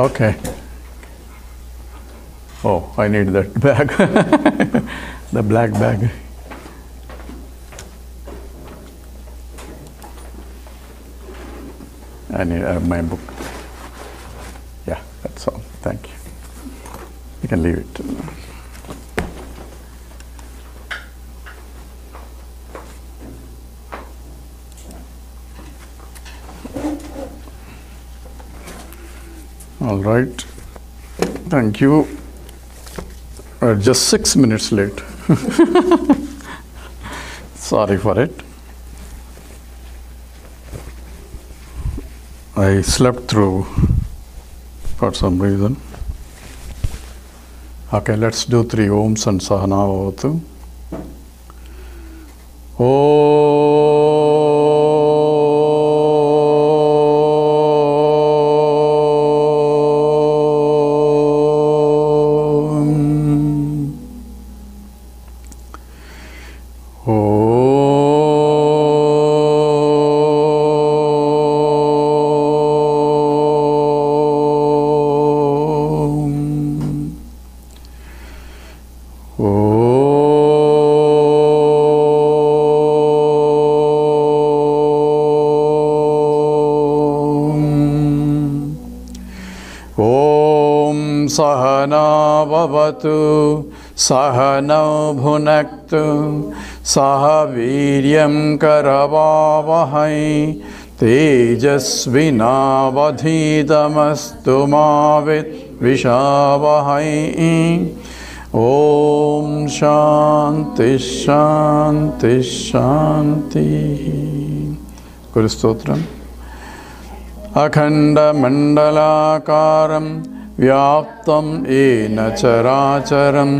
Okay. Oh, I need that bag. the black bag. I need uh, my book. Yeah, that's all. Thank you. You can leave it. All right. Thank you. Just six minutes late. Sorry for it. I slept through for some reason. Okay, let's do three Oms and Sahana Bhavatu. Om. ॐ सहना भवतु सहनौ भुनक्तु सह वीर्यं करवावहै तेजस्विनावधीतमस्तु मा विद्विषावहै ॐ शान्ति शान्ति शान्तिः गुरुस्तोत्रम् अखण्डमण्डलाकारं व्याप्तं येन चराचरं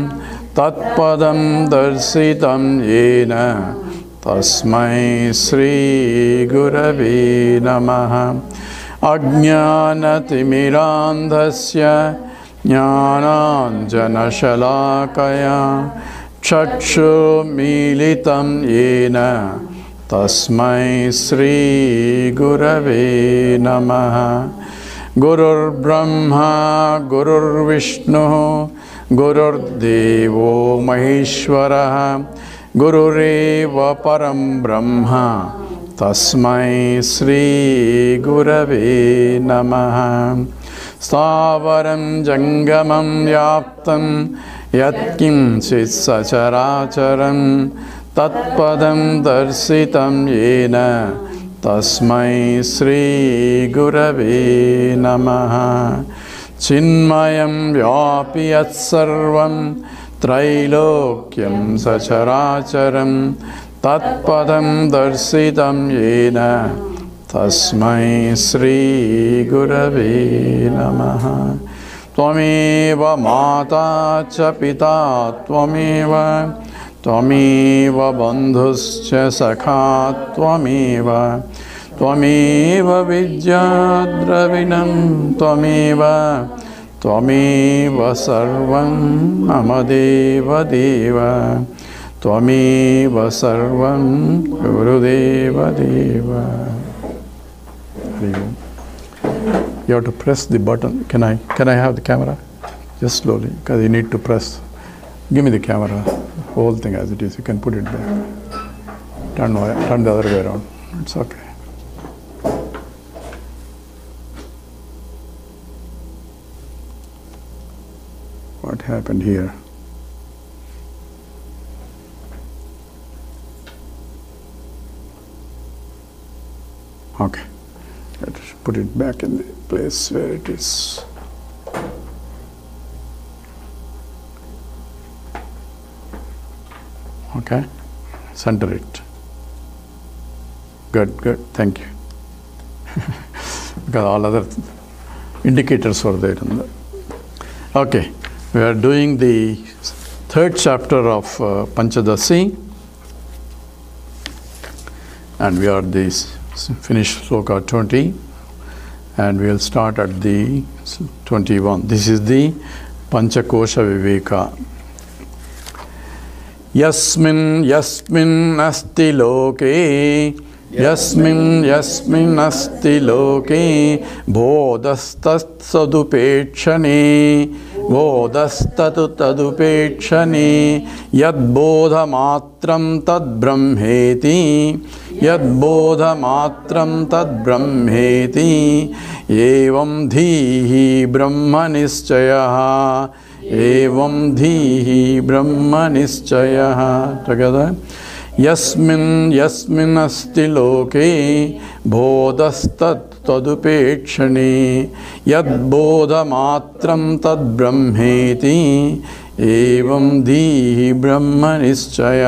तत्पदं दर्शितं येन तस्मै श्रीगुरवे नमः अज्ञानतिमिरान्धस्य ज्ञानाञ्जनशलाकया चक्षुमीलितं येन तस्मै श्रीगुरवे नमः। गुरुर्ब्रह्मा, गुरुर्विष्णुः, गुरुर्देवो महेश्वरः, गुरुरेव परं ब्रह्म, तस्मै श्रीगुरवे नमः। स्थावरं जङ्गमं व्याप्तं यत्किञ्चित् सचराचरं तत्पदं दर्शितं येन तस्मै श्रीगुरवे नमः। चिन्मयं व्यापि यत्सर्वं त्रैलोक्यं सचराचरं तत्पदं दर्शितं येन तस्मै श्रीगुरवे नमः। त्वमेव माता च पिता त्वमेव त्वमेव बन्धुश्च सखा त्वमेव त्वमेव विद्याद्रविणं त्वमेव त्वमेव सर्वं मम देवदेव त्वमेव सर्वं गुरुदेवदेव you. You have to press the button. Can I can I have the camera? Just slowly, because you need to press. Give me the camera, whole thing as it is. You can put it back. Turn, turn the other way around. It's okay. What happened here? Okay. Put it back in the place where it is. Okay. Center it. Good, good. Thank you. because all other indicators were there. The, okay. We are doing the third chapter of uh, Panchadashi. And we are this finished sloka 20 and we will start at the 21 this is the panchakosha viveka यस्मिन् यस्मिन् अस्ति लोके यस्मिन् यस्मिन् अस्ति लोके बोधस्तत्सदुपेक्षणे बोधस्ततु तदुपेक्षणे यद्बोधमात्रं तद्ब्रह्मेति यद्बोधमात्रं तद्ब्रह्मेति, एवं धीः ब्रह्मनिश्चयः, एवं धीः ब्रह्मनिश्चयः। टुगेदर यस्मिन् यस्मिन् अस्ति लोके बोधस्तत् तदुपेक्षणे यदोधमात्र तद्ब्रह्मेति ब्रह्म निश्चय।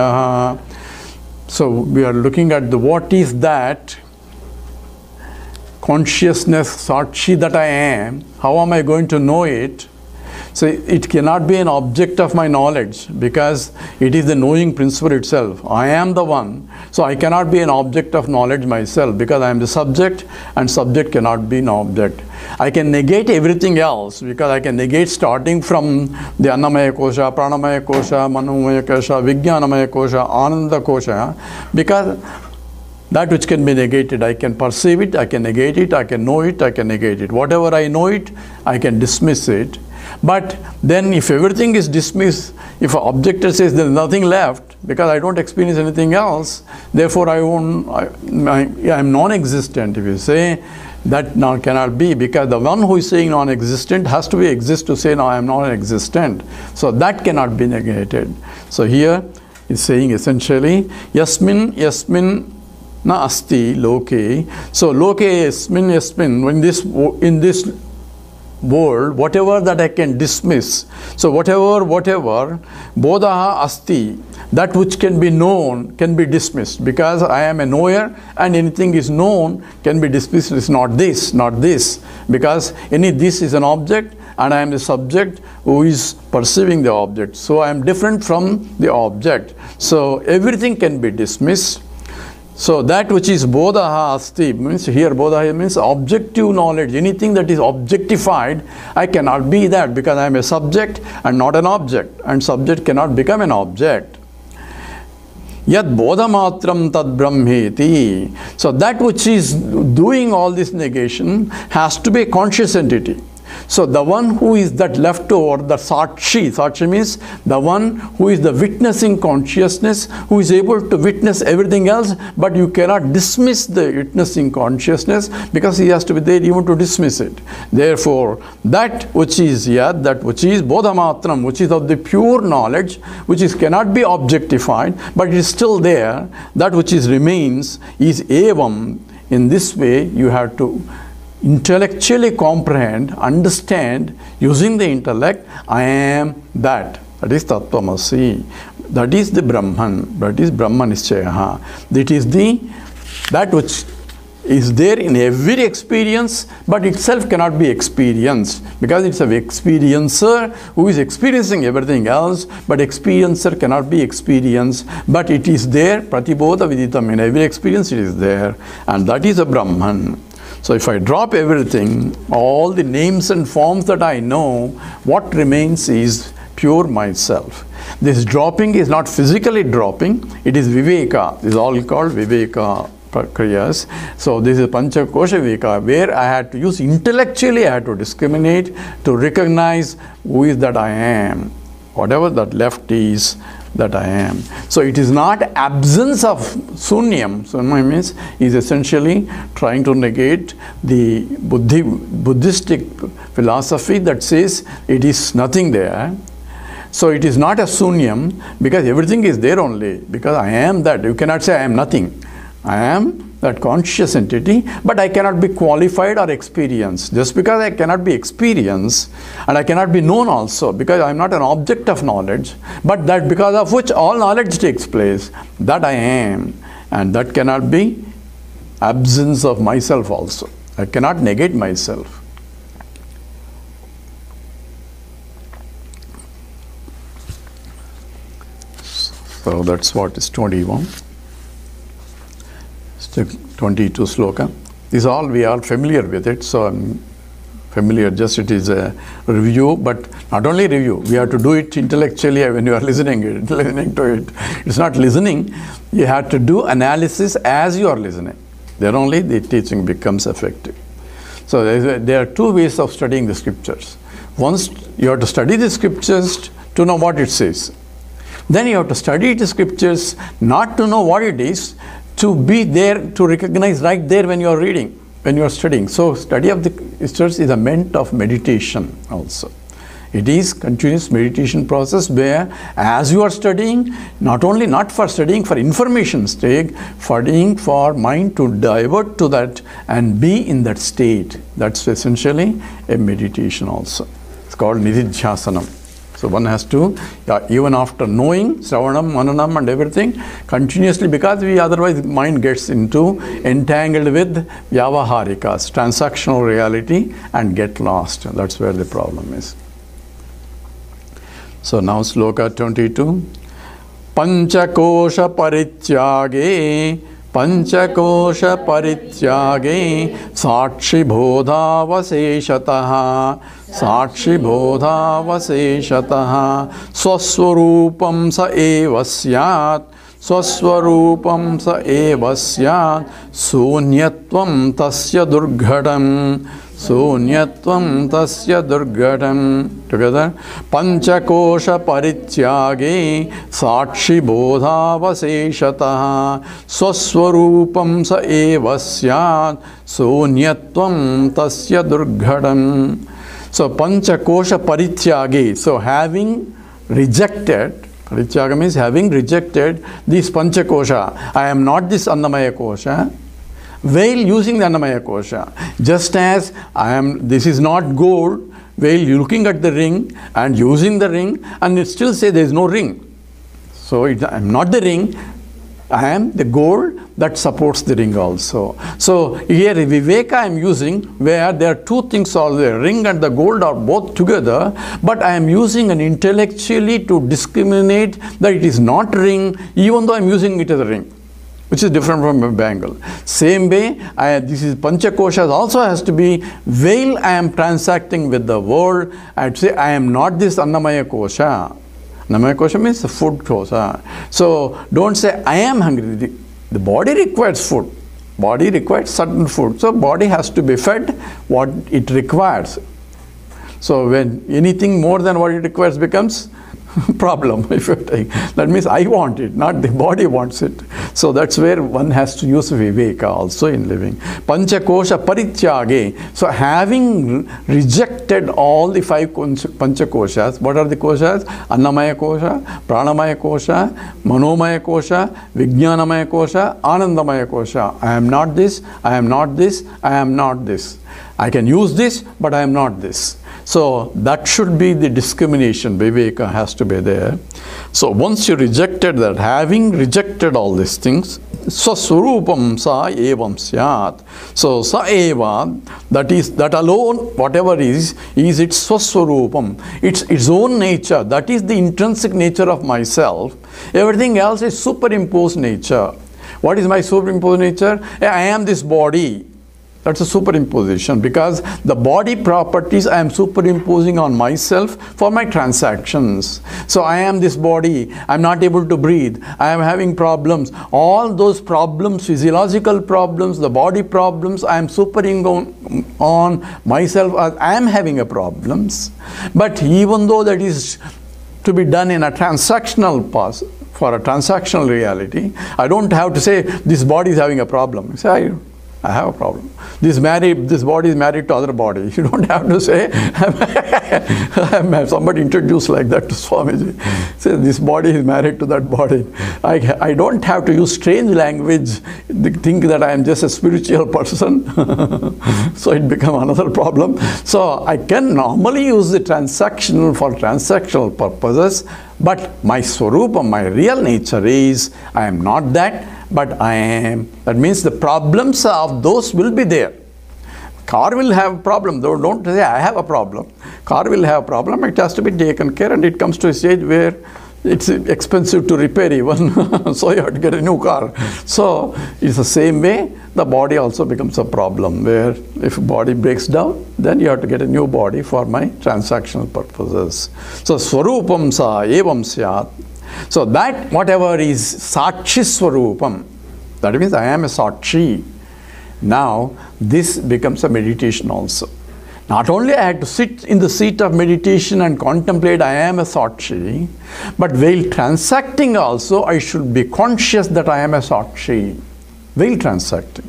So we are looking at the what is that consciousness Sakshi that I am how am I going to know it So it cannot be an object of my knowledge because it is the knowing principle itself. I am the one. So I cannot be an object of knowledge myself because I am the subject and subject cannot be an object. I can negate everything else because I can negate starting from the Annamaya Kosha, Pranamaya Kosha, Manomaya Kosha, Vijnanamaya Kosha, Ananda Kosha because that which can be negated, I can perceive it, I can negate it, I can know it, I can negate it. Whatever I know it, I can dismiss it. But then if everything is dismissed, if an objector says there's nothing left, because I don't experience anything else, therefore I won't, I, am non-existent. If you say that now cannot be, because the one who is saying non-existent has to be exist to say no, I am non-existent. So that cannot be negated. So here is saying essentially, yasmin, yasmin, na asti loke. So loke yasmin, yasmin, when this, in this world, whatever that I can dismiss. So whatever, whatever, bodha asti, that which can be known can be dismissed because I am a knower and anything is known can be dismissed. It's not this, not this, because any this is an object and I am the subject who is perceiving the object. So I am different from the object. So everything can be dismissed so that which is bodha asti means here bodha means objective knowledge. Anything that is objectified, I cannot be that because I am a subject and not an object, and subject cannot become an object. Yad bodhamatram tad brahmeti. So that which is doing all this negation has to be a conscious entity. So the one who is that leftover, the Sakshi, Sakshi means the one who is the witnessing consciousness, who is able to witness everything else, but you cannot dismiss the witnessing consciousness because he has to be there even to dismiss it. Therefore, that which is yad, that which is bodhamatram, which is of the pure knowledge, which is cannot be objectified, but it is still there, that which is remains is evam. In this way, you have to intellectually comprehend, understand, using the intellect, I am that. That is Tattvamasi. That is the Brahman. That is Brahman Nishchayaha. That is the, that which is there in every experience, but itself cannot be experienced because it's a experiencer who is experiencing everything else, but experiencer cannot be experienced, but it is there, pratibodha viditam, in every experience it is there, and that is a Brahman. So if I drop everything, all the names and forms that I know, what remains is pure myself. This dropping is not physically dropping, it is viveka. This is all called viveka prakriyas. So this is pancha kosha viveka, where I had to use intellectually, I had to discriminate, to recognize who is that I am. Whatever that left is, that I am. So it is not absence of sunyam. Sunyam means is essentially trying to negate the Buddhi, Buddhistic philosophy that says it is nothing there. So it is not a sunyam because everything is there only because I am that. You cannot say I am nothing. I am that conscious entity, but I cannot be qualified or experienced. Just because I cannot be experienced and I cannot be known also because I am not an object of knowledge, but that because of which all knowledge takes place, that I am, and that cannot be absence of myself also. I cannot negate myself. So that's what is 21. 22 sloka. This all we are familiar with it, so I'm familiar, just it is a review, but not only review, we have to do it intellectually when you are listening listening to it. It's not listening, you have to do analysis as you are listening. Then only the teaching becomes effective. So there are two ways of studying the scriptures. Once you have to study the scriptures to know what it says. Then you have to study the scriptures not to know what it is, to be there to recognize right there when you are reading when you are studying. So study of the scriptures is a meant of meditation also. It is continuous meditation process where as you are studying, not only not for studying for information sake, for studying for mind to divert to that and be in that state. That's essentially a meditation also. It's called Nididhyasanam. So one has to, yeah, even after knowing Sravanam, Mananam and everything, continuously because we otherwise mind gets into entangled with Vyavaharikas, transactional reality and get lost. That's where the problem is. So now sloka 22. Panchakosha parityage पंचकोश परित्यागे साक्षिबोधावशेषतः साक्षिबोधावशेषतः। स्वस्वरूपं स एव स्यात् स्वस्वरूपं स एव स्यात् शून्यत्वं तस्य दुर्घटम् शून्यम तस्य दुर्घटन टुगेदर पंचकोश परित्यागे साक्षिबोधावशेषत, स्वस्वरूप स एव सून्य तस्य दुर्घटन सो पंचकोश परित्यागे सो हैविंग रिजेक्टेड परित्याग मीन्स हैविंग रिजेक्टेड दिस पंचकोश आई एम नॉट दिस अन्नमय कोश है While using the Annamaya Kosha, just as I am, this is not gold, while looking at the ring and using the ring, and it still say there is no ring. So I am not the ring, I am the gold that supports the ring also. So here Viveka I am using where there are two things are there, ring and the gold are both together, but I am using an intellectually to discriminate that it is not ring even though I am using it as a ring which is different from a bangle. Same way, I, this is Panchakoshas also has to be, while I am transacting with the world, I'd say I am not this Annamaya Kosha. Annamaya Kosha means food kosha. So don't say I am hungry. The, the body requires food. Body requires certain food. So body has to be fed what it requires. So when anything more than what it requires becomes problem if you take. That means i want it not the body wants it. So that's where one has to use viveka also in living. Panchakosha parityage. So having rejected all the five panchakoshas what are the koshas? Annamaya kosha pranamaya kosha manomaya kosha vijnanamaya kosha anandamaya kosha. I am not this i am not this i am not this. I can use this but i am not this so that should be the discrimination. Viveka has to be there. So once you rejected that, having rejected all these things, swaswarupam sa evam syat. So sa eva, that is that alone, whatever is, is its swaswarupam. It's its own nature. That is the intrinsic nature of myself. Everything else is superimposed nature. What is my superimposed nature? I am this body. That's a superimposition because the body properties I am superimposing on myself for my transactions. So I am this body, I'm not able to breathe, I am having problems. All those problems, physiological problems, the body problems, I am superimposing on myself I am having a problems. But even though that is to be done in a transactional pos- for a transactional reality, I don't have to say this body is having a problem. Say, I have a problem. This married, this body is married to other body. You don't have to say, somebody introduced like that to Swamiji. Say, this body is married to that body. I, I don't have to use strange language, think that I am just a spiritual person. so it become another problem. So I can normally use the transactional for transactional purposes, but my swarupa, my real nature is, I am not that, but I am. That means the problems of those will be there. Car will have a problem, though don't say I have a problem. Car will have a problem, it has to be taken care and it comes to a stage where it's expensive to repair even, so you have to get a new car. So it's the same way, the body also becomes a problem where if body breaks down, then you have to get a new body for my transactional purposes. So swarupam sa evam syat. So that whatever is sakshi swarupam, that means I am a sakshi. Now this becomes a meditation also. Not only I had to sit in the seat of meditation and contemplate I am a Sakshi, but while transacting also I should be conscious that I am a Sakshi. While transacting.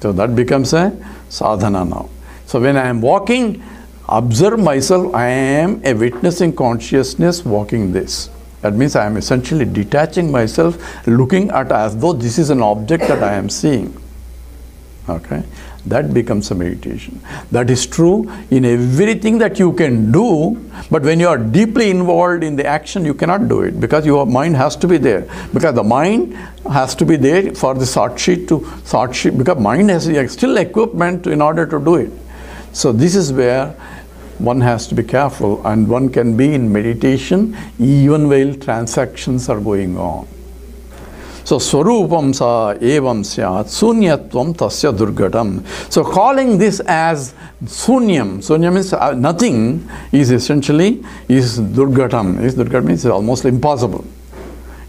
So that becomes a sadhana now. So when I am walking, observe myself, I am a witnessing consciousness walking this. That means I am essentially detaching myself, looking at as though this is an object that I am seeing. Okay that becomes a meditation. That is true in everything that you can do, but when you are deeply involved in the action, you cannot do it because your mind has to be there. Because the mind has to be there for the sakshi to sakshi, because mind has still equipment in order to do it. So this is where one has to be careful and one can be in meditation even while transactions are going on. So Swarupam sa evam syat sunyatvam tasya durgatam. So calling this as sunyam, sunyam means uh, nothing, is essentially is durgatam. Is durgatam means almost impossible.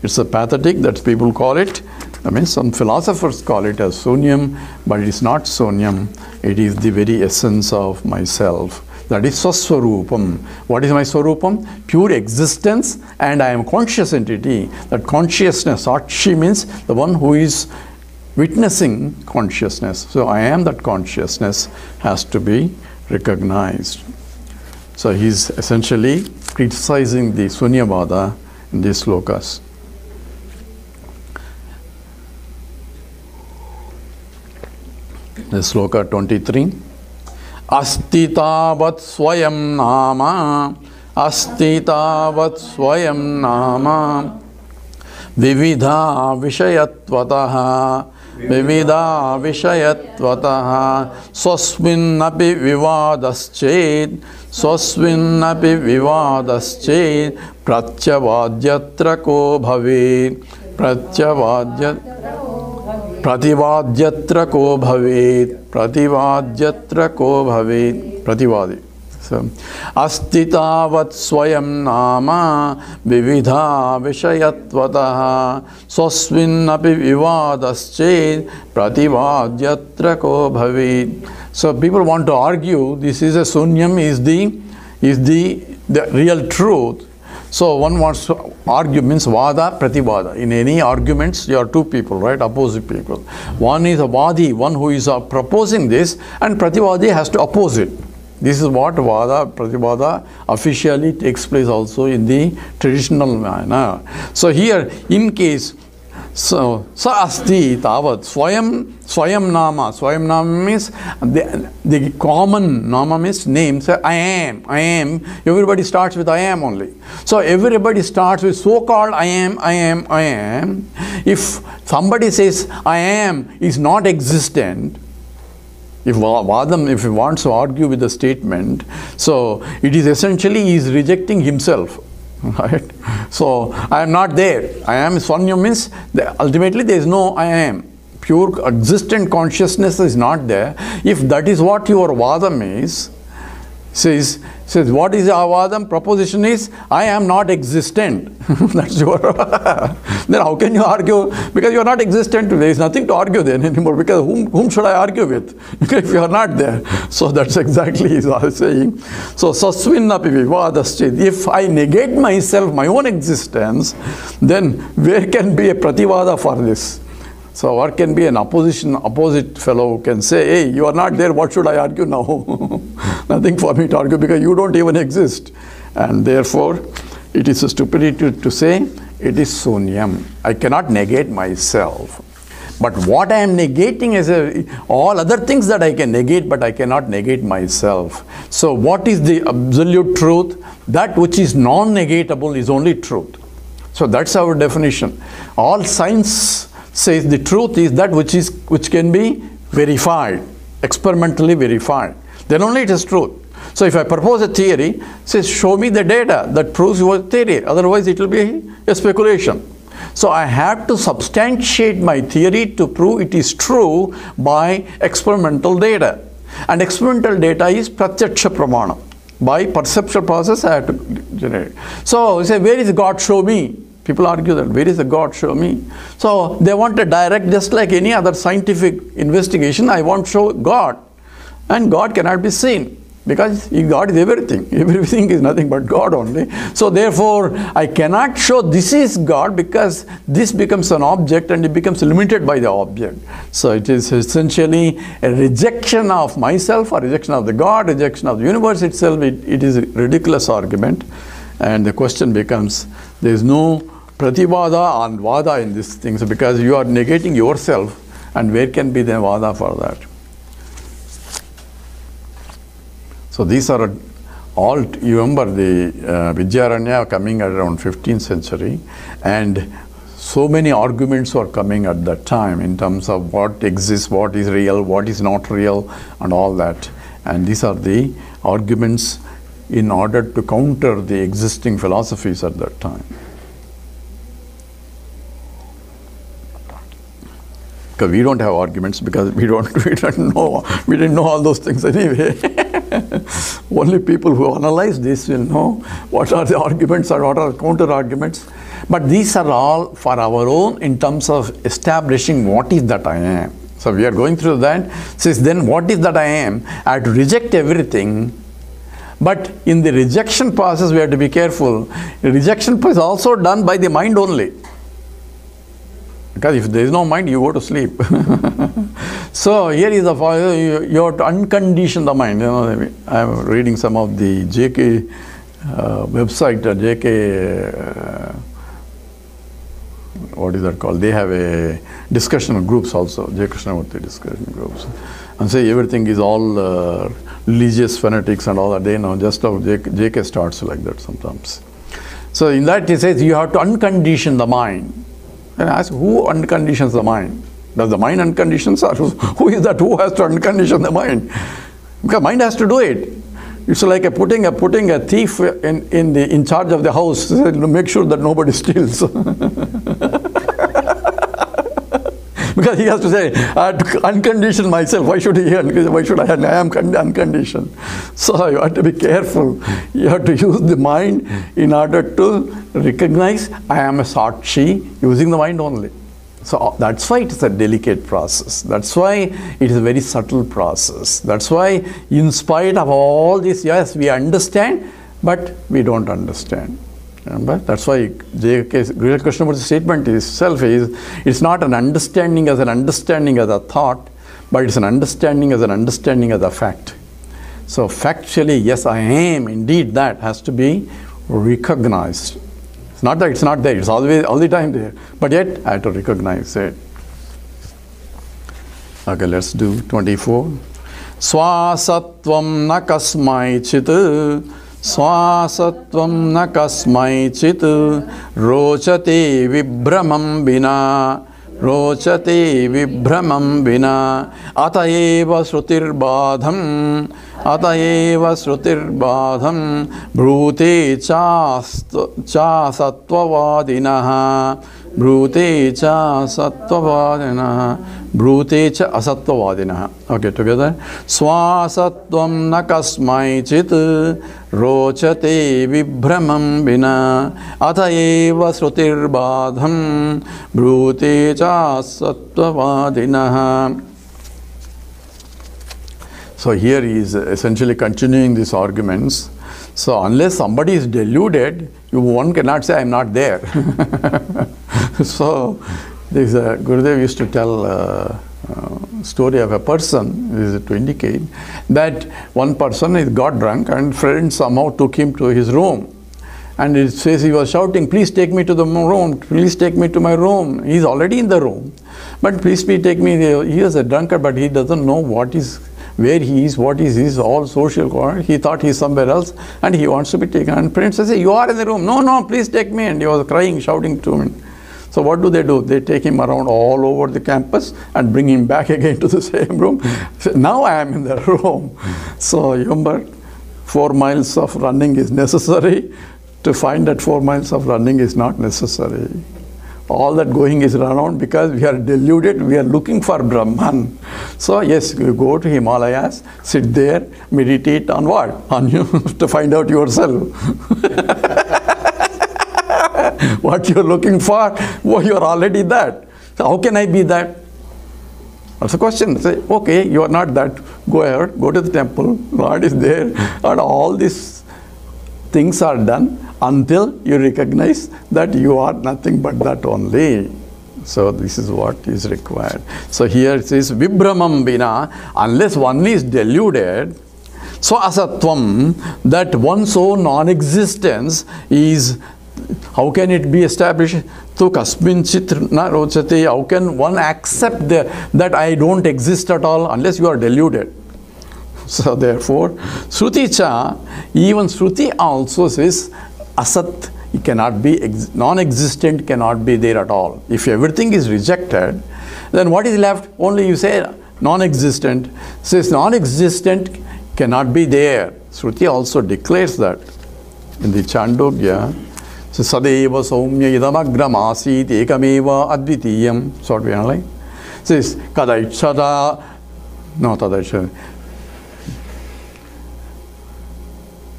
It's a pathetic that people call it. I mean, some philosophers call it as sunyam, but it is not sunyam. It is the very essence of myself. That is Swaswarupam. What is my Swarupam? Pure existence and I am conscious entity. That consciousness, Sakshi means the one who is witnessing consciousness. So I am that consciousness has to be recognized. So he's essentially criticizing the Sunyavada in these slokas. The sloka 23. अस्ति तावत् स्वयं नाम। अस्ति तावत् स्वयं नाम। विविधा विषयत्वतः। विविधा विषयत्वतः। स्वस्मिन्नपि विवादश्चेत्। स्वस्मिन्नपि विवादश्चेत्। प्रत्यवाद्यत्र को भवेत्। प्रत्यवाद्य प्रतिवाद्यत्र को भवेत्। प्रतिवाद्यत्र को भवेत्। प्रतिवादी। अस्तितावत् स्वयं नाम, विविधा विषयत्वतः, स्वस्मिन्नपि विवादश्चेत् प्रतिवाद्यत्र को भवेत्। So people want to argue this is a शून्यम is the is the the real truth So one wants to argue means vada prativada. In any arguments, you are two people, right? Opposite people. One is a vadi, one who is uh, proposing this, and prativadi has to oppose it. This is what vada prativada officially takes place also in the traditional manner. So here, in case so, sa asti tavat swayam swayam nama. Swayam nama means the, the common nama means name. So I am, I am. Everybody starts with I am only. So everybody starts with so-called I am, I am, I am. If somebody says I am is not existent, if Vadam, if he wants to argue with the statement, so it is essentially he is rejecting himself. right? So I am not there. I am Swanya means ultimately there is no I am. Pure existent consciousness is not there. If that is what your vadam is, says says what is avadam proposition is i am not existent. That's your then how can you argue? Because you are not existent. There is nothing to argue then anymore. Because whom, whom should i argue with? If you are not there. So that's exactly is i was saying. So sasvinnapi vivadaschid if i negate myself my own existence then where can be a prativada for this? So what can be an opposition, opposite fellow can say, hey, you are not there, what should I argue now? Nothing for me to argue because you don't even exist. And therefore, it is a stupidity to, to say, it is sunyam. I cannot negate myself. But what I am negating is a, all other things that I can negate, but I cannot negate myself. So what is the absolute truth? That which is non-negatable is only truth. So that's our definition. All science says the truth is that which is which can be verified, experimentally verified. Then only it is true. So if I propose a theory, says show me the data that proves your theory. Otherwise it will be a speculation. So I have to substantiate my theory to prove it is true by experimental data. And experimental data is pratyaksha pramana. By perceptual process, I have to generate. So, you say, where is God? Show me. People argue that, where is the God? Show me. So, they want a direct, just like any other scientific investigation, I want to show God. And God cannot be seen because God is everything. Everything is nothing but God only. So therefore, I cannot show this is God because this becomes an object and it becomes limited by the object. So it is essentially a rejection of myself, a rejection of the God, rejection of the universe itself. It, it is a ridiculous argument. And the question becomes, there is no prativada and vada in these things because you are negating yourself and where can be the vada for that? So these are all, you remember the uh, coming at around 15th century and so many arguments were coming at that time in terms of what exists, what is real, what is not real and all that. And these are the arguments in order to counter the existing philosophies at that time. Because we don't have arguments because we don't we don't know we didn't know all those things anyway. Only people who analyze this will know what are the arguments or what are counter arguments. But these are all for our own in terms of establishing what is that I am. So we are going through that. Says then what is that I am? I have to reject everything. But in the rejection process, we have to be careful. Rejection is also done by the mind only. Because if there is no mind, you go to sleep. so here is the you, you have to uncondition the mind. You know, I am reading some of the JK uh, website, uh, JK. Uh, what is that called? They have a discussion groups also, J. Krishnamurti discussion groups. And say everything is all uh, religious fanatics and all that. They know just how JK starts like that sometimes. So in that he says you have to uncondition the mind. And I ask, who unconditions the mind? Does the mind uncondition? who is that who has to uncondition the mind? Because mind has to do it. It's like a putting a putting a thief in, in the in charge of the house to make sure that nobody steals. because he has to say, I have to uncondition myself. Why should he? Why should I? I am unconditioned. So you have to be careful. You have to use the mind in order to recognize I am a sakshi using the mind only. So uh, that's why it's a delicate process. That's why it is a very subtle process. That's why, in spite of all this, yes, we understand, but we don't understand. Uh, Remember? That's why J.K. Krishnamurti's statement itself is it's not an understanding as an understanding as a thought, but it's an understanding as an understanding as a fact. So factually, yes, I am indeed that has to be recognized. It's not that it's not there, it's always all the time there. But yet I have to recognize it. Okay, let's do 24. Swasatvam na kasmaichit श्वासत्वं न कस्मैचित् रोचते विभ्रमं विना। रोचते विभ्रमं विना। अत एव श्रुतिर्बाधम्। अत एव श्रुतिर्बाधं ब्रूते चास्त चासत्ववादिनः ब्रूते च सत्ववादिनः ब्रूते च असत्ववादिनः ओके टुगेदर स्वासत्वं न कस्मैचित् रोचते विभ्रमं विना अथ एव श्रुतिर्बाधं ब्रूते च सत्ववादिनः So here he is essentially continuing these arguments. So unless somebody is deluded, you, one cannot say, I'm not there. so this uh, Gurudev used to tell uh, uh, story of a person is to indicate that one person is got drunk and friends somehow took him to his room and it says he was shouting please take me to the room please take me to my room he's already in the room but please please take me he is a drunkard but he doesn't know what is where he is, what is his all social corner. He thought he's somewhere else and he wants to be taken. And parents say, You are in the room. No, no, please take me. And he was crying, shouting to me. So what do they do? They take him around all over the campus and bring him back again to the same room. So now I am in the room. So remember, four miles of running is necessary. To find that four miles of running is not necessary. all that going is around because we are deluded, we are looking for Brahman. So, yes, you go to Himalayas, sit there, meditate on what? On you to find out yourself. what you're looking for, well, you're already that. So, how can I be that? That's a question. Say, okay, you are not that. Go ahead, go to the temple, Lord is there, and all these things are done until you recognize that you are nothing but that only. So this is what is required. So here it says Vibramam Bina, unless one is deluded, so asatvam, that one's own non-existence is how can it be established? To kasminchit na rochate, how can one accept the, that I don't exist at all unless you are deluded? So therefore, Shruti cha, even Shruti also says asat cannot be, non-existent cannot be there at all. If everything is rejected, then what is left? Only you say non-existent. Says non-existent cannot be there. Shruti also declares that in the Chandogya. सदैव सौम्य इदमग्रम आसमेव अद्वितीय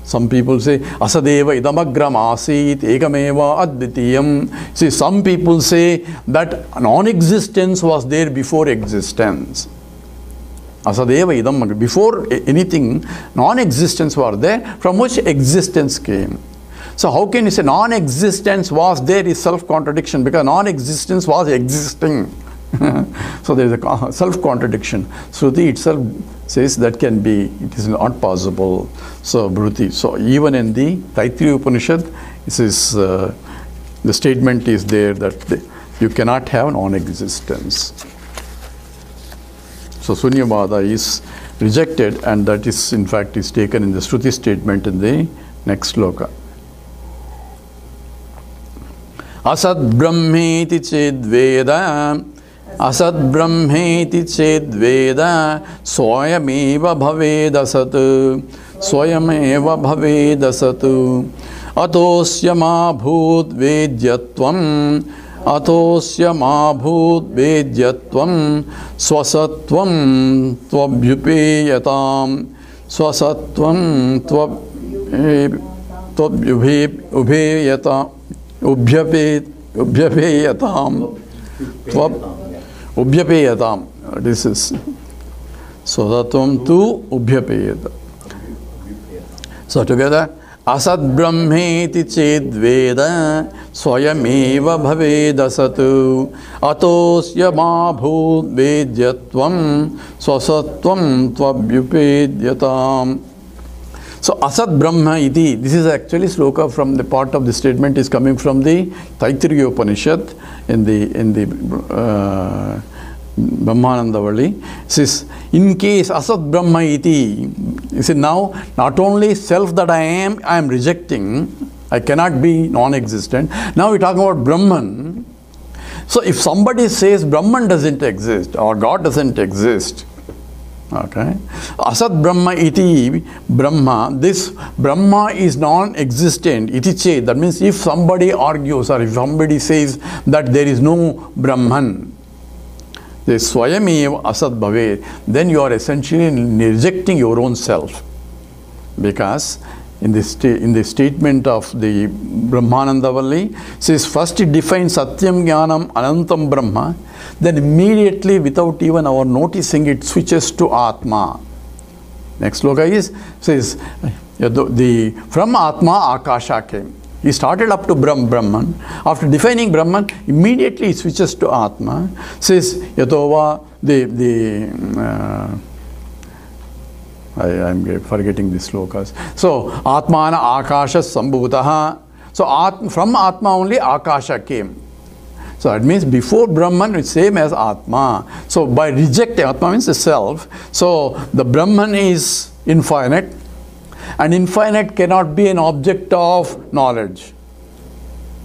some people say असदेव इदमग्रम आसमेव अद्वितीय some people say that non existence was there before existence असदेव इदम before anything non existence were there from which existence came So how can you say non-existence was there is self-contradiction because non-existence was existing. so there is a self-contradiction. Shruti itself says that can be, it is not possible. So Bruti, so even in the Taittiriya Upanishad, it is, uh, the statement is there that you cannot have non-existence. So Sunyavada is rejected and that is in fact is taken in the Shruti statement in the next sloka. Brahmeti Chedveda असद्ब्रह्मेति चेद्वेद स्वयमेव भवेदसत् स्वयमेव भवेदसत् अतोस्य मा भूद्वेद्यत्वम् अतोस्य मा भूद्वेद्यत्वं स्वसत्वं त्वभ्युपेयतां स्वसत्वं त्वभ्युभे उभेयता उभ्यपेयताम। उभ्यपेयताम। दिस इज़ वेद स्वयमेव भवेद असतु अतोस्य मा भूत वेद्यत्वं स्वसत्वं त्वभ्युपेद्यताम् So Asat Brahma iti, this is actually sloka from the part of the statement is coming from the Taittiriya Upanishad in the in the uh, Brahmananda Vali. Says, in case Asat Brahma iti, you see now not only self that I am, I am rejecting, I cannot be non-existent. Now we're talking about Brahman. So if somebody says Brahman doesn't exist or God doesn't exist, Okay. Asat Brahma iti Brahma. This Brahma is non-existent. Iti che. That means if somebody argues or if somebody says that there is no Brahman, the Swayamev Asat Bhave, then you are essentially rejecting your own self. Because in the, in the statement of the Brahmananda Valli, says first it defines Satyam Jnanam Anantam Brahma, then immediately without even our noticing it switches to Atma. Next sloka is, says, the, from Atma Akasha came. He started up to Brahm, Brahman. After defining Brahman, immediately he switches to Atma. Says, Yatova, the, the uh, I am forgetting the slokas. So, Atmana Akasha Sambhutaha. So, Atma, from Atma only Akasha came. So that means before Brahman it's same as Atma. So by rejecting Atma means the self. So the Brahman is infinite and infinite cannot be an object of knowledge.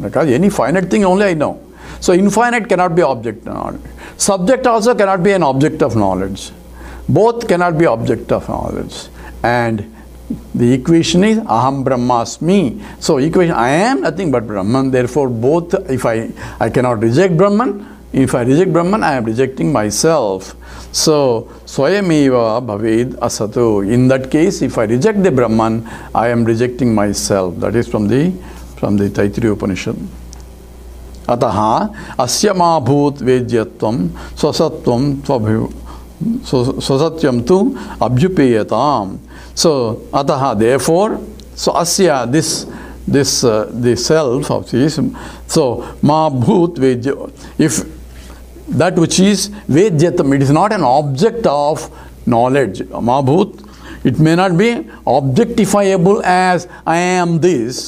Because any finite thing only I know. So infinite cannot be object of knowledge. Subject also cannot be an object of knowledge. Both cannot be object of knowledge. And The equation is aham brahmasmi. So equation I am nothing but Brahman. Therefore, both if I I cannot reject Brahman, if I reject Brahman, I am rejecting myself. So swayameva bhavid asatu. In that case, if I reject the Brahman, I am rejecting myself. That is from the from the Taittiriya Upanishad. अतः अस्य माभूत वेद्यत्वं स्वसत्वं स्वसत्यम तो अभ्युपीयता सो अतः therefore so as this this the self of sees so मा भूत वेज if that which is वेद्यतम it is not an object of knowledge मा भूत it may not be objectifiable as I am this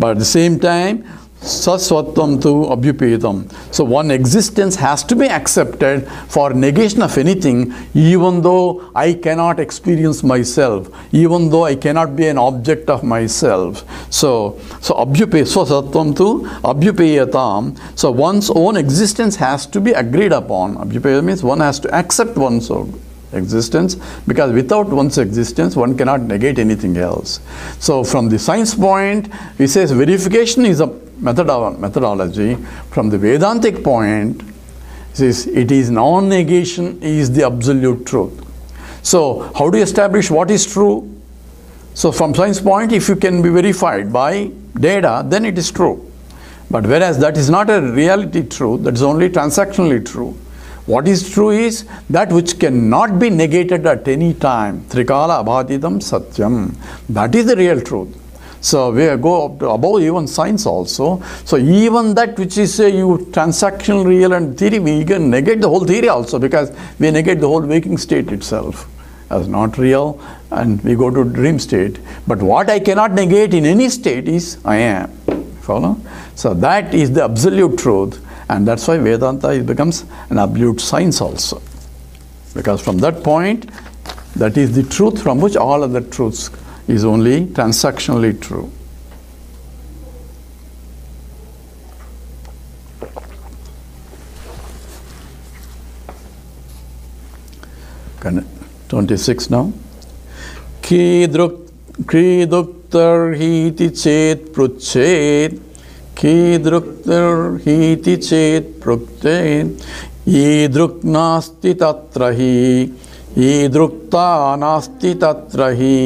but the same time Saswatvam tu abhyupetam. So one existence has to be accepted for negation of anything, even though I cannot experience myself, even though I cannot be an object of myself. So, so abhyupe, tu abhyupeyatam. So one's own existence has to be agreed upon. Abhyupeya means one has to accept one's own existence because without one's existence one cannot negate anything else so from the science point he says verification is a methodology from the vedantic point says it is non-negation is the absolute truth so how do you establish what is true so from science point if you can be verified by data then it is true but whereas that is not a reality truth that is only transactionally true what is true is that which cannot be negated at any time. Trikala satyam. That is the real truth. So we go up to above even science also. So even that which is a you transactional real and theory, we can negate the whole theory also because we negate the whole waking state itself as not real and we go to dream state. But what I cannot negate in any state is I am. Follow? So that is the absolute truth and that's why Vedanta becomes an absolute science also. Because from that point, that is the truth from which all other truths is only transactionally true. Twenty-six now. कीदृक्तर्हीति चेत् पृच्छेत् कीदृक्तिर्हीति चेत् पृक्ते ईदृक् नास्ति तत्र हि ఈ ఈదృక్తా నాస్తి తత్ర యదన్నీ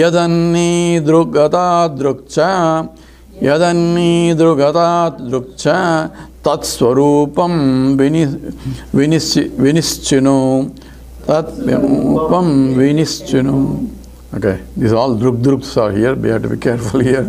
యదన్నీదృగతాదృక్చ యదన్నీదృగతాదృక్చ తత్స్వరూపం విని వినిశ్చి వినిశ్చును తత్వరూపం వినిశ్చును ఓకే దిస్ ఆల్ దృక్ druks are here be have be careful here.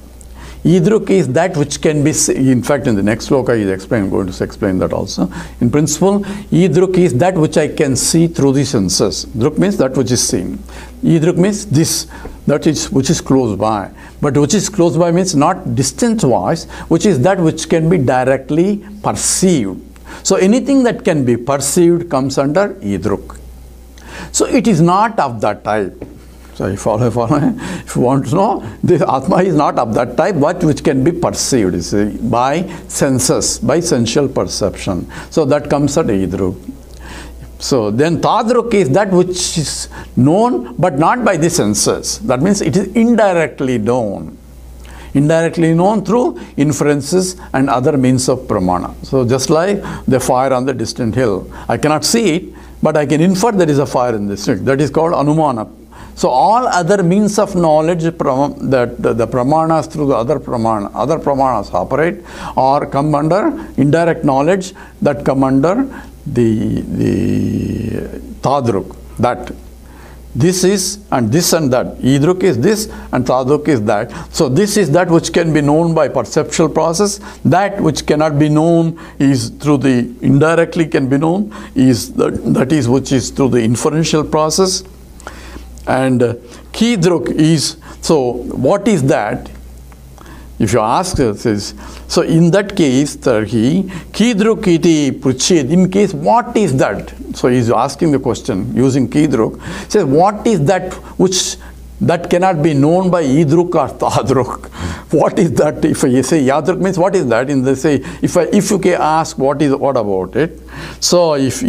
Idruk is that which can be, in fact, in the next sloka is explain, going to explain that also. In principle, Idruk is that which I can see through the senses. Druk means that which is seen. Idruk means this, that is which is close by. But which is close by means not distance wise, which is that which can be directly perceived. So anything that can be perceived comes under Idruk. So it is not of that type. So you follow, follow. If you want to know, the Atma is not of that type, but which can be perceived see, by senses, by sensual perception. So that comes at Idruk. So then Tadruk is that which is known but not by the senses. That means it is indirectly known. Indirectly known through inferences and other means of pramana. So just like the fire on the distant hill. I cannot see it, but I can infer there is a fire in this. That is called Anumana so all other means of knowledge that the pramanas through the other pramana, other pramanas operate or come under indirect knowledge that come under the the tadruk that. This is and this and that. Idruk is this and tadruk is that. So this is that which can be known by perceptual process. That which cannot be known is through the indirectly can be known is that, that is which is through the inferential process And uh, Kidruk is, so what is that? If you ask us, is, so in that case, Tarhi, Kidruk iti pruched, in case, what is that? So he's asking the question using Kidruk. Says, what is that which that cannot be known by Idruk or Tadruk? What is that? If I say Yadruk means what is that? In the say, if I, if you can ask what is what about it? So if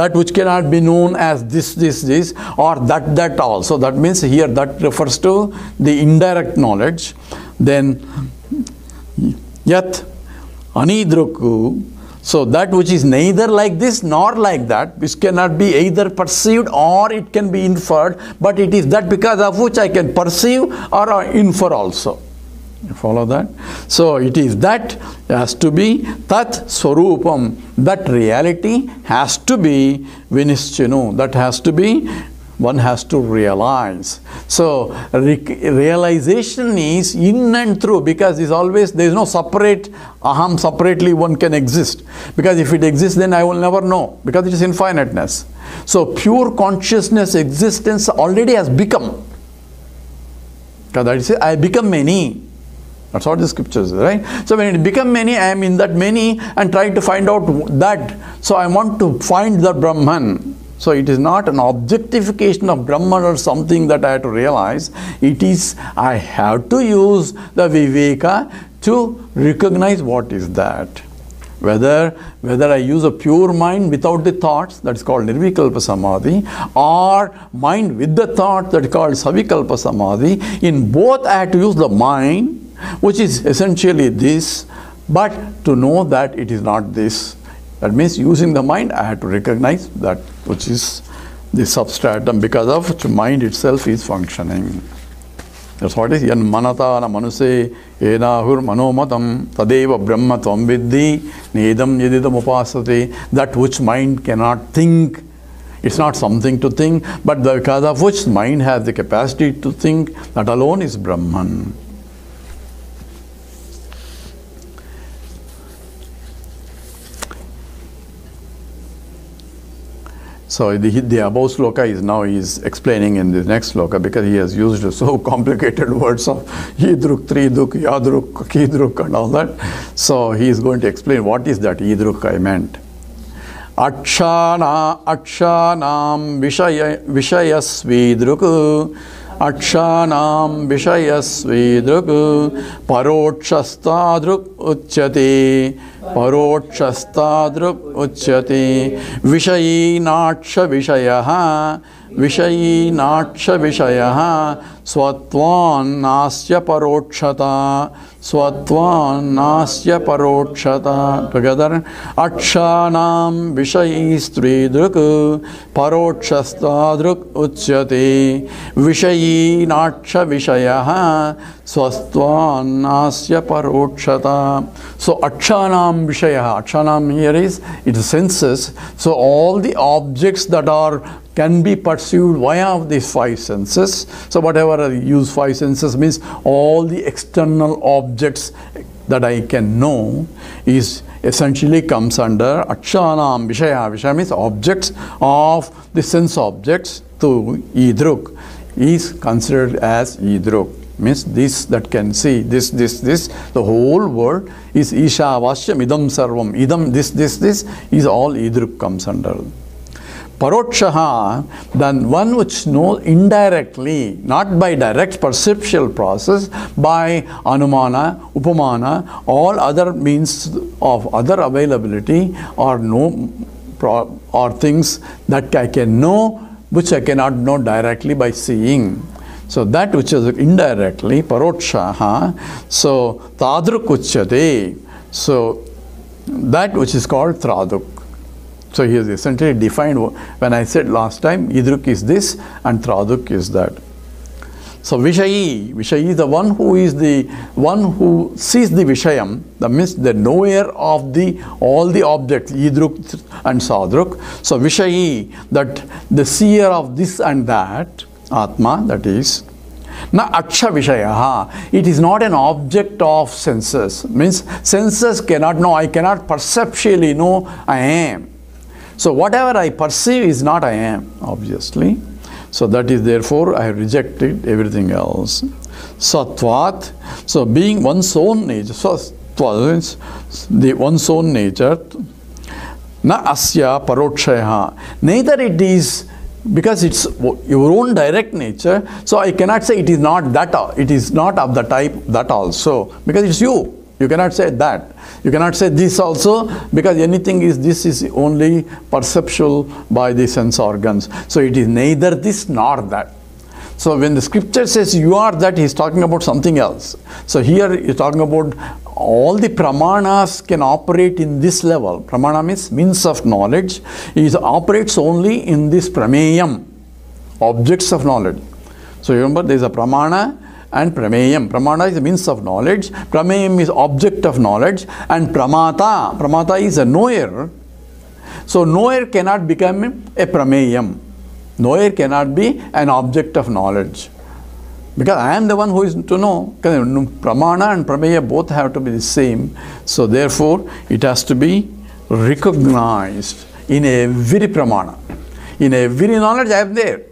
that which cannot be known as this, this, this, or that, that also, that means here that refers to the indirect knowledge then yet anidruku so that which is neither like this nor like that which cannot be either perceived or it can be inferred but it is that because of which i can perceive or infer also. You follow that? So it is that has to be tat swarupam. That reality has to be vinischinu. That has to be one has to realize. So realization is in and through because it's always there is no separate aham separately one can exist because if it exists then I will never know because it is infiniteness. So pure consciousness existence already has become. Because that is I become many. That's what the scriptures right? So when it become many, I am in that many and trying to find out that. So I want to find the Brahman. So it is not an objectification of Brahman or something that I have to realize. It is I have to use the Viveka to recognize what is that. Whether, whether I use a pure mind without the thoughts, that's called Nirvikalpa Samadhi, or mind with the thought, that's called Savikalpa Samadhi. In both, I have to use the mind, which is essentially this, but to know that it is not this. That means using the mind, I have to recognize that which is the substratum because of which mind itself is functioning. That's what is yan manata na manuse enahur manomatam tadeva brahma tvam vidhi nedam yedidam upasati that which mind cannot think it's not something to think but because of which mind has the capacity to think that alone is brahman So the, the above sloka is now is explaining in the next sloka because he has used so complicated words of idruk, triduk, yadruk, kidruk and all that. So he is going to explain what is that idruk I meant. Akshana, akshanam vishaya, vishayasvidruk अक्षाणां विषयस्वीदृक् परोक्षस्तादृक् उच्यते। परोक्षस्तादृक् उच्यते। विषयीनाक्षविषयः विषयीनाक्षविषयः स्वत्वान्नास्य परोक्षता स्वत्वान्नास्य परोक्षता। Together अक्षाणां विषयी स्त्रीदृक्, परोक्षस्तादृक् उच्यते। विषयी नाक्ष विषय स्वस्त्वान्नास्य परोक्षता। सो अक्षाणां विषय, अक्षाणां here is it senses so all the objects that are can be pursued via these five senses. So, whatever I use five senses means all the external objects that I can know is essentially comes under akshanam vishaya. Vishaya means objects of the sense objects to idruk is considered as idruk means this that can see this this this the whole world is isha vasyam idam sarvam. Idam this this this is all idruk comes under Parokshaha, than one which knows indirectly, not by direct perceptual process, by anumana, upamana, all other means of other availability or no or things that I can know which I cannot know directly by seeing. So that which is indirectly, parokshaha, so tadruk so that which is called traduk. So he has essentially defined, when I said last time, Idruk is this and Traduk is that. So Vishayi, Vishayi is the one who is the one who sees the Vishayam, the means the knower of the all the objects, Idruk and Sadruk. So Vishayi, that the seer of this and that, Atma, that is, Na aksha vishaya. It is not an object of senses. Means senses cannot know. I cannot perceptually know I am. So whatever I perceive is not I am, obviously. So that is therefore I have rejected everything else. Satvat, so being one's own nature, so means the one's own nature, na asya parokshaya, neither it is because it's your own direct nature, so I cannot say it is not that, it is not of the type that also, because it's you. You cannot say that. You cannot say this also because anything is this is only perceptual by the sense organs. So it is neither this nor that. So when the scripture says you are that, he's talking about something else. So here he's talking about all the pramanas can operate in this level. Pramana means means of knowledge. It operates only in this prameyam, objects of knowledge. So remember there is a pramana and prameyam. Pramana is a means of knowledge. Prameyam is object of knowledge. And pramata, pramata is a knower. So knower cannot become a prameyam. Knower cannot be an object of knowledge. Because I am the one who is to know. Pramana and prameya both have to be the same. So therefore, it has to be recognized in every pramana. In every knowledge I am there.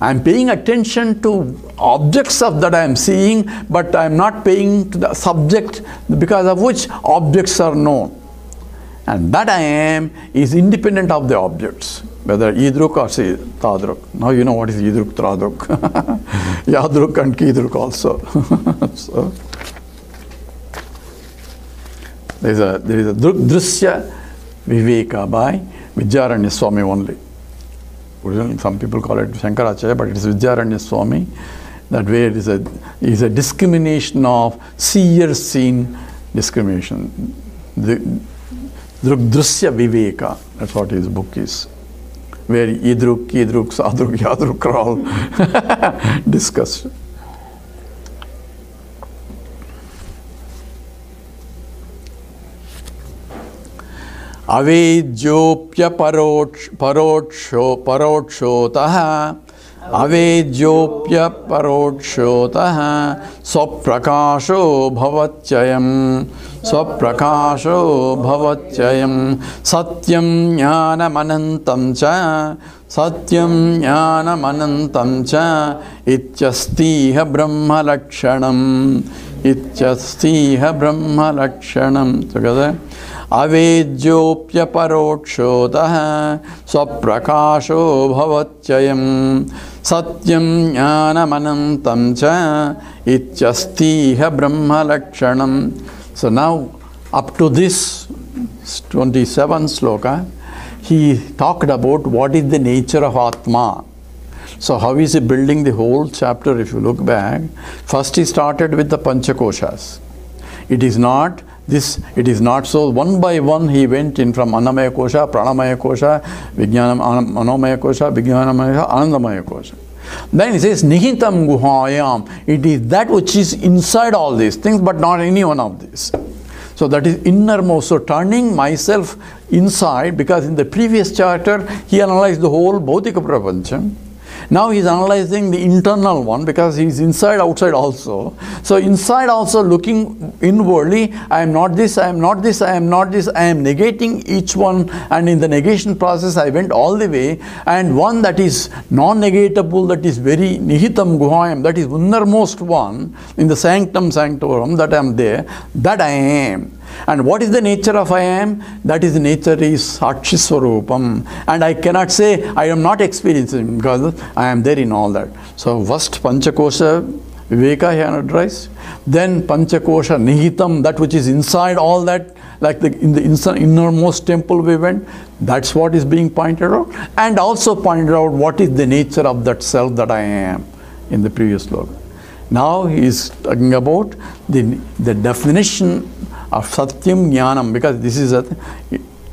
I am paying attention to objects of that I am seeing, but I am not paying to the subject because of which objects are known. And that I am is independent of the objects, whether idruk or tadruk. Now you know what is idruk, tradruk, yadruk and kidruk also. so, there is a there is a drusya viveka by Vidyaranya Swami only. Originally, some people call it Shankaracharya, but it is Vidyaranya Swami. That way it is a, is a discrimination of seer seen discrimination. The Drusya Viveka, that's what his book is. Where Idruk, Idruk, Sadruk, Yadruk are all discussed. अवेद्योप्य परोक्ष परोक्षो परोक्षोतः। अवेद्योप्य परोक्षोतः स्वप्रकाशो भवत्ययं। स्वप्रकाशो भवत्ययं। सत्यं ज्ञानमनन्तं च। सत्यं ज्ञानमनन्तं च। इत्यस्तीह ब्रह्मलक्षणम्। इत्यस्तीह ब्रह्मलक्षणं together अवेद्योप्यपरोक्षोतः स्वप्रकाशो भवत्ययं सत्यं ज्ञानमनन्तं च इत्यस्तीह ब्रह्मलक्षणं So now up to this 27 sloka, he talked about what is the nature of Atma. So how is he building the whole chapter if you look back? First he started with the Panchakoshas. It is not this, it is not so. One by one, he went in from Annamaya Kosha, Pranamaya Kosha, Vijnanam, Manomaya Kosha, Vijnanamaya, Anandamaya Kosha. Then he says, Nihitam Guhayam. It is that which is inside all these things, but not any one of these. So that is innermost. So turning myself inside, because in the previous chapter, he analyzed the whole Bhautika Prapancham. Now he's analyzing the internal one because he's inside, outside also. So inside also looking inwardly, I am not this, I am not this, I am not this, I am negating each one and in the negation process I went all the way and one that is non-negatable, that is very nihitam guhayam, that is innermost one in the sanctum sanctorum that I am there, that I am. And what is the nature of I am? That is the nature is Sakshiswarupam. And I cannot say I am not experiencing because I am there in all that. So first Panchakosha Viveka he addressed. Then Panchakosha Nihitam, that which is inside all that, like the, in the innermost temple we went, that's what is being pointed out. And also pointed out what is the nature of that self that I am in the previous sloka. Now he is talking about the, the definition of Satyam Jnanam because this is a,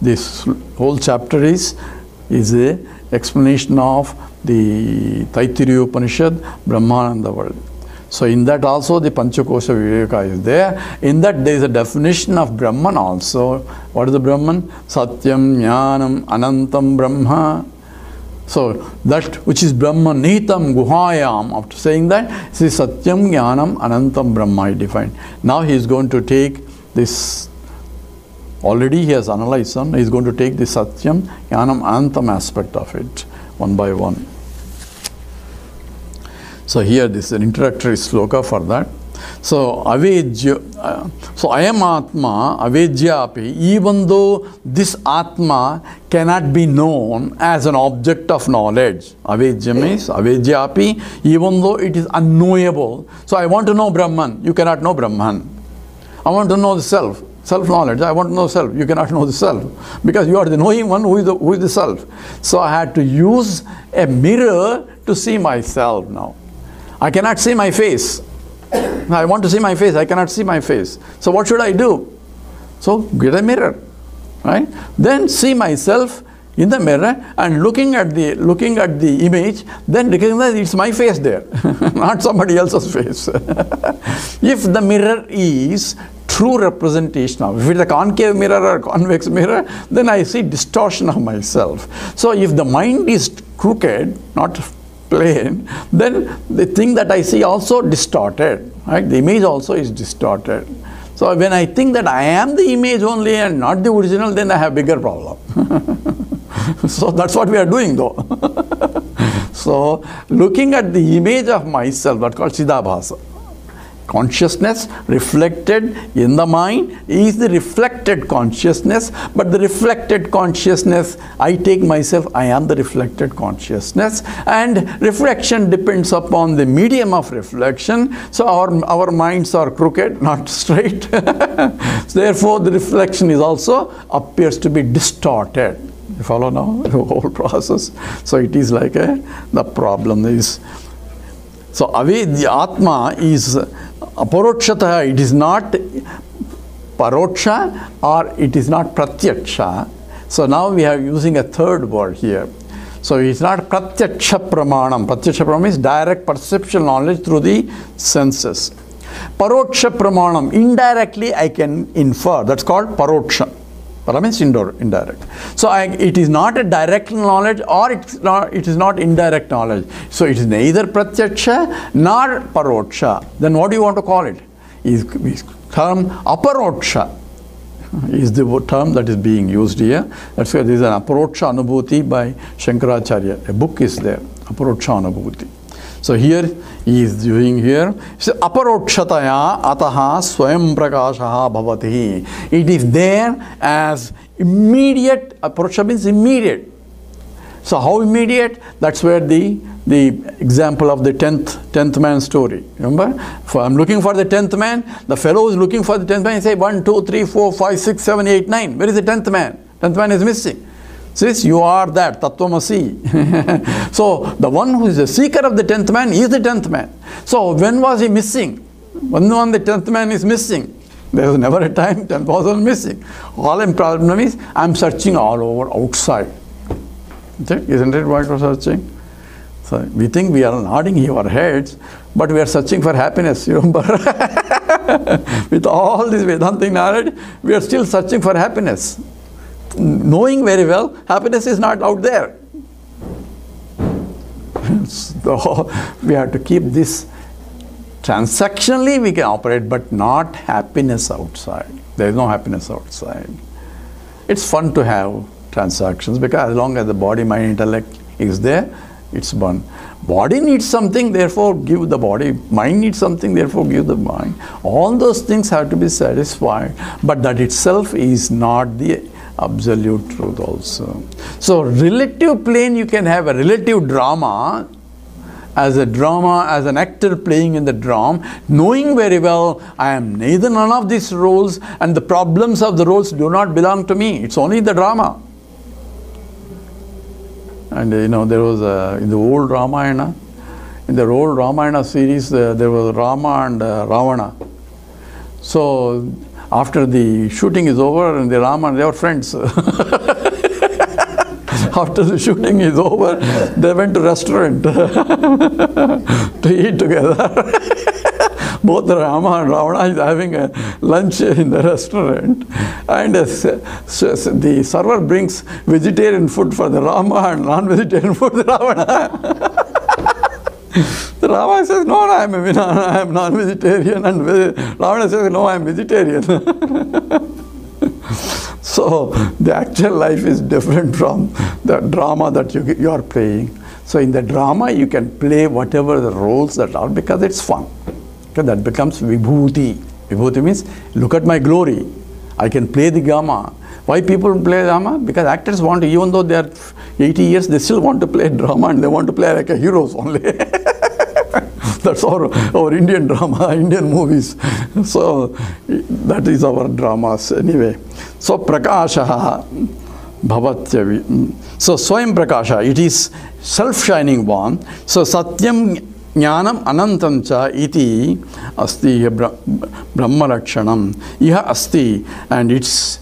this whole chapter is, is a explanation of the Taittiriya Upanishad, Brahmananda Valli. So in that also the Panchakosha Viveka is there. In that there is a definition of Brahman also. What is the Brahman? Satyam, Jnanam, Anantam Brahma. So that which is Brahman, Nihitam Guhayam, after saying that, see Satyam Jnanam Anantam Brahma I defined. Now he is going to take this, already he has analyzed some, he is going to take the Satyam Jnanam Anantam aspect of it, one by one. So here this is an introductory sloka for that. So avejya, uh, so I am Atma, avejyapi, even though this Atma cannot be known as an object of knowledge. Avejya means avejyapi, even though it is unknowable. So I want to know Brahman, you cannot know Brahman. I want to know the self. Self knowledge. I want to know self. You cannot know the self because you are the knowing one who is the, who is the self. So I had to use a mirror to see myself now. I cannot see my face. I want to see my face. I cannot see my face. So what should I do? So get a mirror, right? Then see myself in the mirror and looking at the looking at the image, then recognize it's my face there, not somebody else's face. if the mirror is true representation of. If it's a concave mirror or convex mirror, then I see distortion of myself. So if the mind is crooked, not plane, then the thing that I see also distorted, right? The image also is distorted. So when I think that I am the image only and not the original, then I have bigger problem. so that's what we are doing though. so looking at the image of myself, that's called Chidabhasa consciousness reflected in the mind is the reflected consciousness but the reflected consciousness i take myself i am the reflected consciousness and reflection depends upon the medium of reflection. So our our minds are crooked not straight. Therefore the reflection is also appears to be distorted. You follow now the whole process? So it is like a the problem is so the Atma is aparokshata, it is not paroksha or it is not pratyaksha. So now we are using a third word here. So it's not pratyaksha pramanam. Pratyaksha pramanam is direct perceptual knowledge through the senses. Paroksha pramanam, indirectly I can infer. That's called paroksha. Para means indoor, indirect. So I, it is not a direct knowledge or it's not, it is not indirect knowledge. So it is neither pratyaksha nor paroksha. Then what do you want to call it? Is, is term aparoksha is the term that is being used here. That's why there is an aparoksha anubhuti by Shankaracharya. A book is there, aparoksha anubhuti. So here he is doing here. So aparokshataya ataha swayam prakashaha bhavati. It is there as immediate, aparoksha means immediate. So how immediate? That's where the the example of the tenth tenth man story. Remember? For, I'm looking for the tenth man. The fellow is looking for the tenth man. He say one, two, three, four, five, six, seven, eight, nine. Where is the tenth man? Tenth man is missing. Says you are that, Tattvamasi. so the one who is the seeker of the tenth man is the tenth man. So when was he missing? When one the tenth man is missing, there was never a time tenth was missing. All I'm problem is I'm searching all over outside. Isn't it what we're searching? So we think we are nodding our heads, but we are searching for happiness, you remember? With all this Vedantic knowledge, we are still searching for happiness knowing very well happiness is not out there. so we have to keep this transactionally we can operate, but not happiness outside. There is no happiness outside. It's fun to have transactions because as long as the body, mind, intellect is there, it's one. Body needs something, therefore give the body. Mind needs something, therefore give the mind. All those things have to be satisfied, but that itself is not the absolute truth also. So, relative plane, you can have a relative drama as a drama, as an actor playing in the drama, knowing very well I am neither none of these roles and the problems of the roles do not belong to me. It's only the drama. And you know, there was a, in the old Ramayana, in the old Ramayana series, uh, there was Rama and uh, Ravana. So after the shooting is over and the Rama, they were friends. after the shooting is over, they went to restaurant to eat together. Both the Rama and Ravana is having a lunch in the restaurant, and uh, the server brings vegetarian food for the Rama and non-vegetarian food for the Ravana. The Rama says, no, I am, I am non-vegetarian. And Ravana says, no, I am vegetarian. so the actual life is different from the drama that you, you are playing. So in the drama, you can play whatever the roles that are because it's fun. Okay, that becomes vibhuti. Vibhuti means look at my glory. I can play the drama. Why people play drama? Because actors want to, even though they are 80 years, they still want to play drama and they want to play like a heroes only. That's our, our Indian drama, Indian movies. So that is our dramas anyway. So Prakasha Bhavatya. So Swayam Prakasha, it is self-shining one. So Satyam Jnanam cha iti asti Lakshanam. Iha asti and it's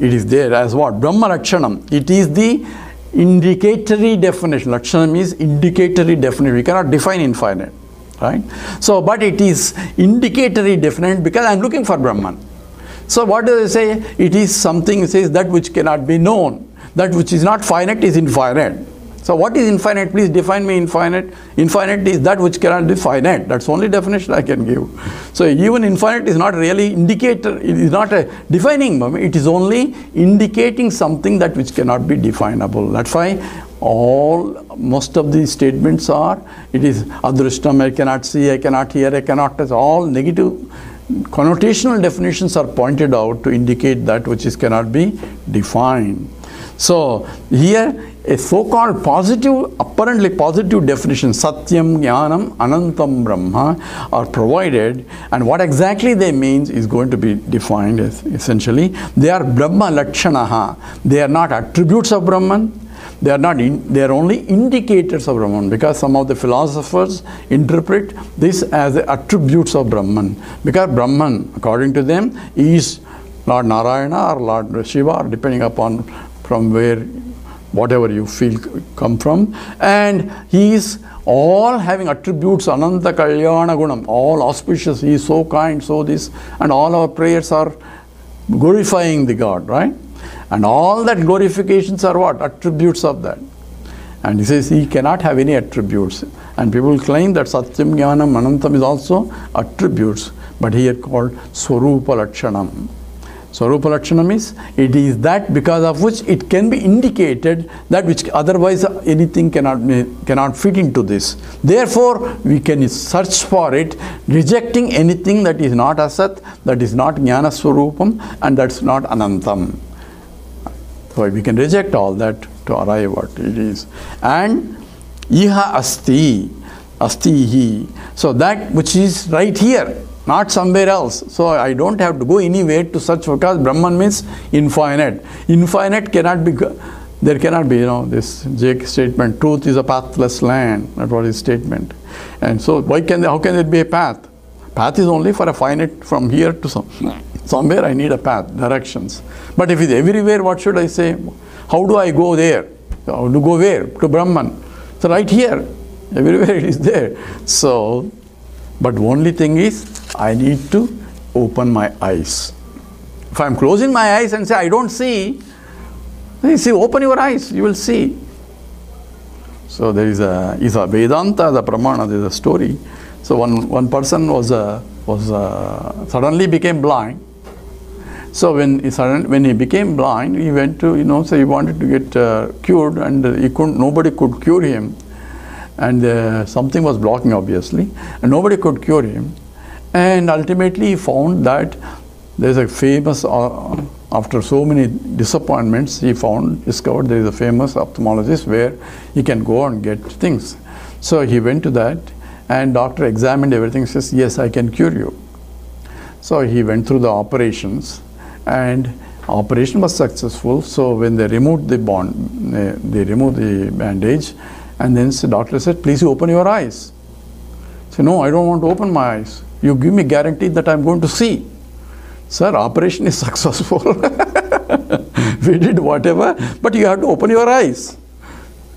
as what? Brahma Lakshanam. It is the indicatory definition. Lakshanam is indicatory definition. We cannot define infinite. Right? So, but it is indicatory definite because I am looking for Brahman. So what does it say? It is something, says that which cannot be known. That which is not finite is infinite. So what is infinite? Please define me infinite. Infinite is that which cannot be finite. That's only definition I can give. So even infinite is not really indicator, it is not a defining moment. It is only indicating something that which cannot be definable. That's why all, most of these statements are, it is adrishtam, I cannot see, I cannot hear, I cannot touch, all negative connotational definitions are pointed out to indicate that which is cannot be defined. So here a so-called positive, apparently positive definition, Satyam, Jnanam, Anantam Brahma are provided and what exactly they means is going to be defined essentially. They are Brahma Lakshanaha. They are not attributes of Brahman. They are not, in, they are only indicators of Brahman because some of the philosophers interpret this as the attributes of Brahman. Because Brahman, according to them, is Lord Narayana or Lord Shiva, depending upon from where, whatever you feel come from. And he is all having attributes, Ananta Kalyana Gunam, all auspicious, he is so kind, so this, and all our prayers are glorifying the God, right? And all that glorifications are what? Attributes of that. And he says he cannot have any attributes. And people claim that Satyam Jnanam Anantam is also attributes, but he here called Swarupa Lakshanam. Swarupa Lakshanam is, it is that because of which it can be indicated that which otherwise anything cannot, cannot fit into this. Therefore, we can search for it, rejecting anything that is not Asat, that is not Jnana Swarupam, and that's not Anantam. So we can reject all that to arrive what it is. And iha asti, asti hi. So that which is right here, not somewhere else. So I don't have to go anywhere to search because Brahman means infinite. Infinite cannot be, there cannot be, you know, this JK statement, truth is a pathless land. That was his statement. And so why can, how can it be a path? Path is only for a finite from here to some. Somewhere I need a path, directions. But if it's everywhere, what should I say? How do I go there? How to go where? To Brahman. So right here, everywhere it is there. So, but only thing is, I need to open my eyes. If I'm closing my eyes and say, I don't see, you see, open your eyes, you will see. So there is a, is a Vedanta, the Pramana, there is a story. So one, one person was, uh, was uh, suddenly became blind so when he, suddenly, when he became blind, he went to, you know, so he wanted to get uh, cured and he couldn't, nobody could cure him. And uh, something was blocking obviously, and nobody could cure him. And ultimately he found that there's a famous, uh, after so many disappointments, he found, discovered there is a famous ophthalmologist where he can go and get things. So he went to that and doctor examined everything, says, yes, I can cure you. So he went through the operations and operation was successful. So when they removed the bond, they removed the bandage, and then the doctor said, "Please open your eyes." So no, I don't want to open my eyes. You give me guarantee that I'm going to see. Sir, operation is successful. we did whatever, but you have to open your eyes.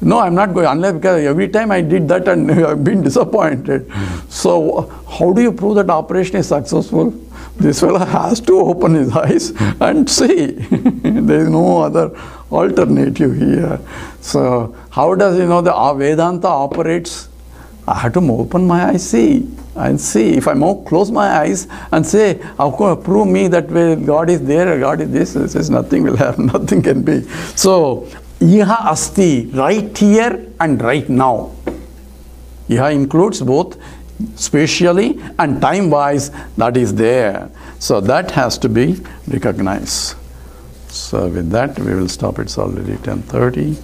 No, I'm not going unless because every time I did that and I've been disappointed. So how do you prove that operation is successful? This fellow has to open his eyes and see. there is no other alternative here. So how does you know the uh, Vedanta operates? I have to open my eyes, see, and see. If I close my eyes and say, how can prove me that way God is there, God is this, this is nothing will happen, nothing can be. So Iha asti, right here and right now. Iha includes both spatially and time wise, that is there. So that has to be recognized. So with that, we will stop. It's already 10.30.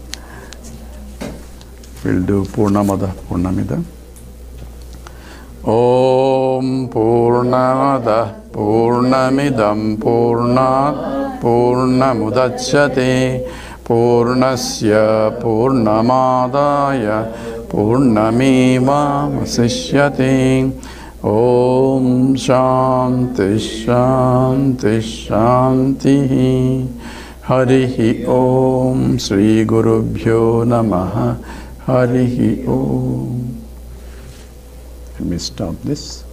We'll do Purnamada, Purnamida. Om Purnamada, Purnamidam, Purnat, Purnamudachyate, Purnasya, Purnamadaya, Purnamivamasisyate. Om Shanti Shanti Shanti. हरिः ॐ श्रीगुरुभ्यो नमः हरिः ॐ Let me stop this.